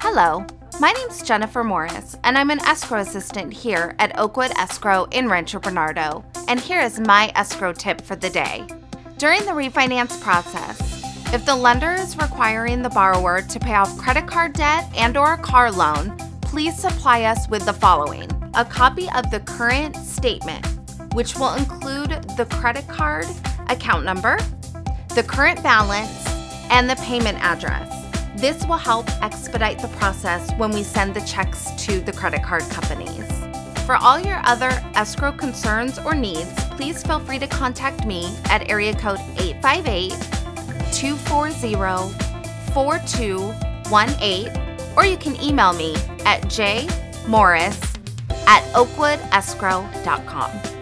Hello, my name's Jennifer Morris, and I'm an escrow assistant here at Oakwood Escrow in Rancho Bernardo. And here is my escrow tip for the day. During the refinance process, if the lender is requiring the borrower to pay off credit card debt and or a car loan, please supply us with the following. A copy of the current statement, which will include the credit card account number, the current balance, and the payment address. This will help expedite the process when we send the checks to the credit card companies. For all your other escrow concerns or needs, please feel free to contact me at area code 858 240 4218, or you can email me at jmorris at oakwoodescrow.com.